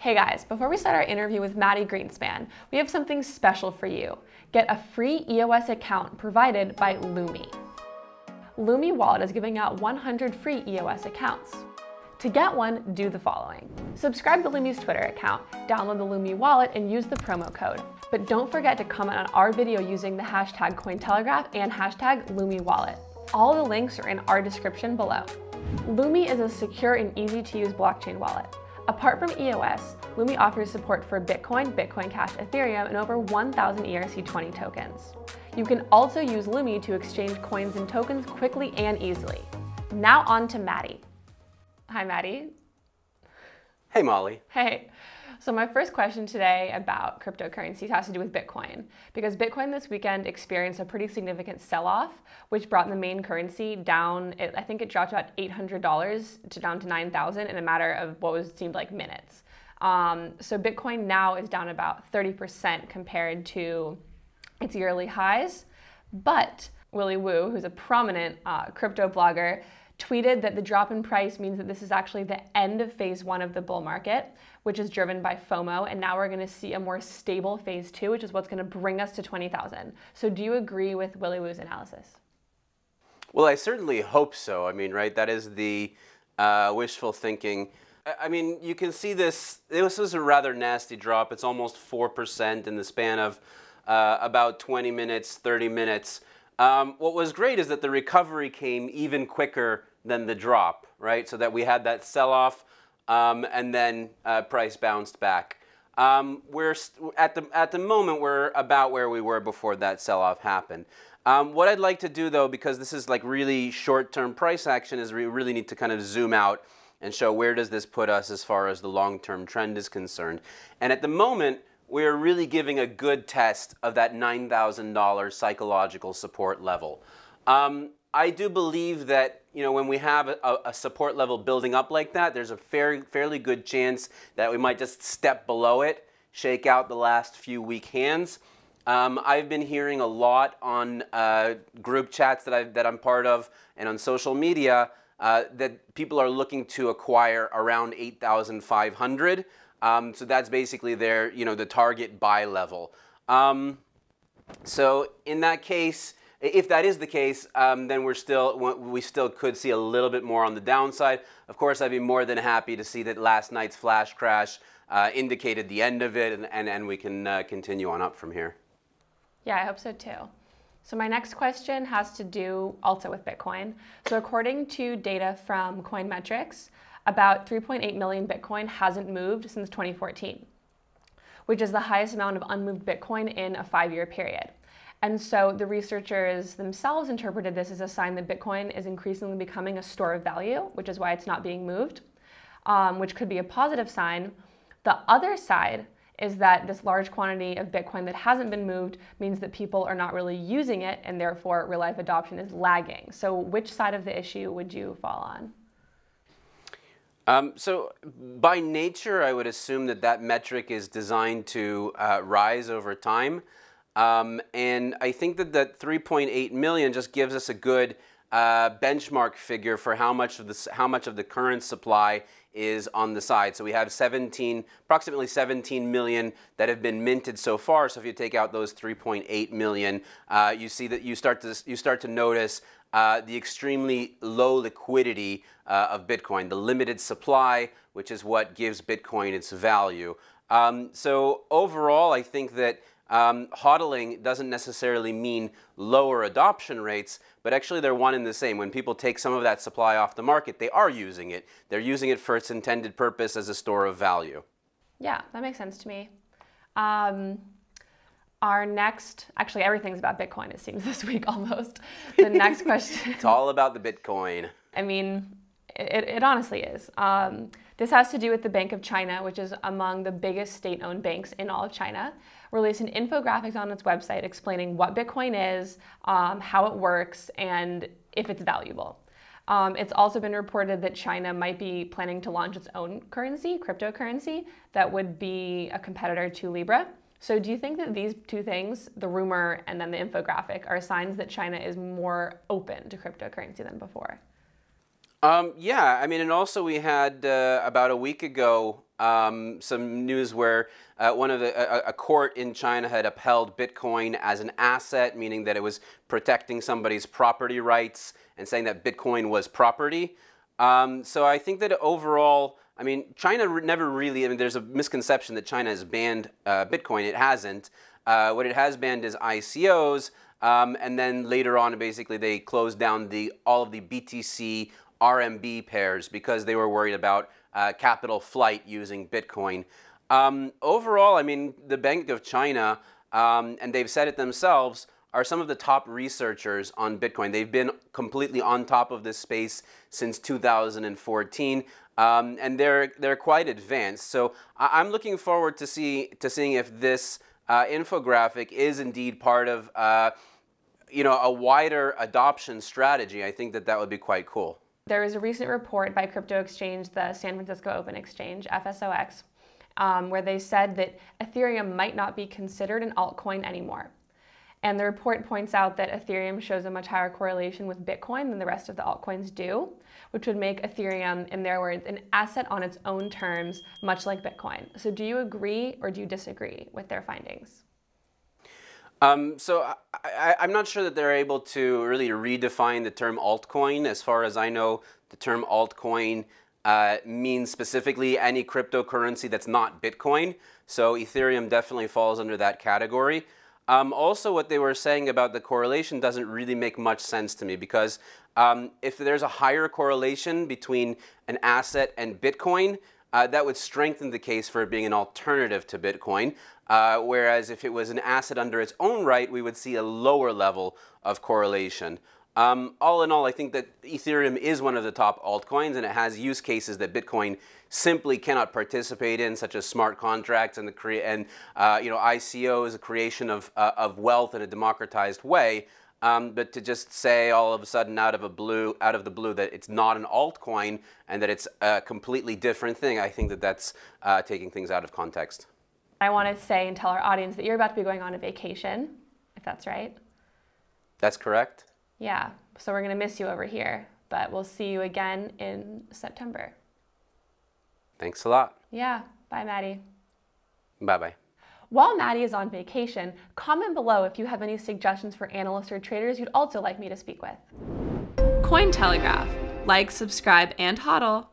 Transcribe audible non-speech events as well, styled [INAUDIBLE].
Hey guys, before we start our interview with Mati Greenspan, we have something special for you. Get a free EOS account provided by Lumi. Lumi Wallet is giving out 100 free EOS accounts. To get one, do the following. Subscribe to Lumi's Twitter account, download the Lumi wallet, and use the promo code. But don't forget to comment on our video using the hashtag Cointelegraph and hashtag Lumi Wallet. All the links are in our description below. Lumi is a secure and easy to use blockchain wallet. Apart from EOS, Lumi offers support for Bitcoin, Bitcoin Cash, Ethereum, and over 1,000 ERC20 tokens. You can also use Lumi to exchange coins and tokens quickly and easily. Now on to Mati. Hi, Mati. Hey, Molly. Hey. So my first question today about cryptocurrencies has to do with Bitcoin because Bitcoin this weekend experienced a pretty significant sell-off, which brought the main currency down. It, I think it dropped about $800 to down to 9,000 in a matter of what was seemed like minutes. Um, so Bitcoin now is down about 30% compared to its yearly highs, but Willy Woo, who's a prominent uh, crypto blogger, tweeted that the drop in price means that this is actually the end of phase one of the bull market, which is driven by FOMO. And now we're going to see a more stable phase two, which is what's going to bring us to 20,000. So do you agree with Willy Woo's analysis? Well, I certainly hope so. I mean, right, that is the uh, wishful thinking. I mean, you can see this. This was a rather nasty drop. It's almost 4% in the span of uh, about 20 minutes, 30 minutes. Um, what was great is that the recovery came even quicker than the drop, right? So that we had that sell-off, um, and then uh, price bounced back. Um, we're at the at the moment we're about where we were before that sell-off happened. Um, what I'd like to do though, because this is like really short-term price action, is we really need to kind of zoom out and show where does this put us as far as the long-term trend is concerned. And at the moment, we're really giving a good test of that $9,000 psychological support level. Um, I do believe that you know when we have a, a, support level building up like that, there's a fair, fairly good chance that we might just step below it, shake out the last few weak hands. Um, I've been hearing a lot on uh, group chats that, i that I'm part of and on social media uh, that people are looking to acquire around 8,500. Um, so that's basically their, you know, the target buy level. Um, so in that case, if that is the case, um, then we're still we still could see a little bit more on the downside. Of course, I'd be more than happy to see that last night's flash crash uh, indicated the end of it, and, and, and we can uh, continue on up from here. Yeah, I hope so too. So my next question has to do also with Bitcoin. So according to data from Coinmetrics, about 3.8 million Bitcoin hasn't moved since 2014, which is the highest amount of unmoved Bitcoin in a five-year period. And so the researchers themselves interpreted this as a sign that Bitcoin is increasingly becoming a store of value, which is why it's not being moved, um, which could be a positive sign. The other side is that this large quantity of Bitcoin that hasn't been moved means that people are not really using it and therefore real life adoption is lagging. So which side of the issue would you fall on? Um, so by nature, I would assume that that metric is designed to uh, rise over time. Um, and I think that that 3.8 million just gives us a good uh, benchmark figure for how much of the how much of the current supply is on the side. So we have 17, approximately 17 million that have been minted so far. So if you take out those 3.8 million, uh, you see that you start to you start to notice uh, the extremely low liquidity uh, of Bitcoin, the limited supply, which is what gives Bitcoin its value. Um, so overall, I think that um, hodling doesn't necessarily mean lower adoption rates, but actually they're one and the same. When people take some of that supply off the market, they are using it. They're using it for its intended purpose as a store of value. Yeah, that makes sense to me. Um, our next, actually, everything's about Bitcoin, it seems, [LAUGHS] this week almost. The next [LAUGHS] question. it's all about the Bitcoin. I mean, it, it honestly is. Um, this has to do with the Bank of China, which is among the biggest state owned banks in all of China released an infographic on its website explaining what Bitcoin is, um, how it works, and if it's valuable. Um, it's also been reported that China might be planning to launch its own currency, cryptocurrency, that would be a competitor to Libra. So, do you think that these two things, the rumor and then the infographic, are signs that China is more open to cryptocurrency than before? Um, yeah, I mean, and also we had uh, about a week ago um, some news where uh, one of the a, a, court in China had upheld Bitcoin as an asset, meaning that it was protecting somebody's property rights and saying that Bitcoin was property. Um, so I think that overall, I mean, China never really. I mean, there's a misconception that China has banned uh, Bitcoin. It hasn't. Uh, what it has banned is ICOs, um, and then later on, basically, they closed down the all of the BTC RMB pairs because they were worried about uh, capital flight using Bitcoin. Um, overall, I mean, the Bank of China, um, and they've said it themselves, are some of the top researchers on Bitcoin. They've been completely on top of this space since 2014. Um, and they're they're quite advanced. So I, am looking forward to see to seeing if this uh, infographic is indeed part of uh, you know a wider adoption strategy. I think that that would be quite cool. There was a recent report by crypto exchange, the San Francisco Open Exchange, SFOX, um, where they said that Ethereum might not be considered an altcoin anymore. And the report points out that Ethereum shows a much higher correlation with Bitcoin than the rest of the altcoins do, which would make Ethereum, in their words, an asset on its own terms, much like Bitcoin. So do you agree or do you disagree with their findings? Um, so I, am not sure that they're able to really redefine the term altcoin. As far as I know, the term altcoin uh, means specifically any cryptocurrency that's not Bitcoin. So Ethereum definitely falls under that category. Um, also, what they were saying about the correlation doesn't really make much sense to me because um, if there's a higher correlation between an asset and Bitcoin, uh, that would strengthen the case for it being an alternative to Bitcoin. Uh, whereas if it was an asset under its own right, we would see a lower level of correlation. Um, all in all, I think that Ethereum is one of the top altcoins, and it has use cases that Bitcoin simply cannot participate in, such as smart contracts and the crea- and uh, you know ICOs, the creation of uh, of wealth in a democratized way. Um, but to just say all of a sudden out of a blue out of the blue that it's not an altcoin and that it's a completely different thing, I think that that's uh, taking things out of context. I want to say and tell our audience that you're about to be going on a vacation, if that's right. That's correct. Yeah, so we're going to miss you over here, but we'll see you again in September. Thanks a lot. Yeah, bye, Mati. Bye bye. While Mati is on vacation, comment below if you have any suggestions for analysts or traders you'd also like me to speak with. Cointelegraph. Like, subscribe, and hodl.